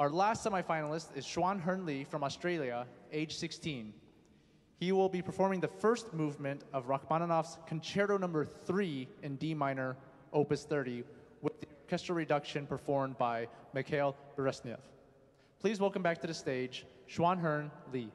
Our last semifinalist is shuan hern Lee from Australia, age 16. He will be performing the first movement of Rachmaninoff's Concerto Number 3 in D minor, Opus 30, with the orchestral reduction performed by Mikhail Berestnev. Please welcome back to the stage Shuan Hern Lee.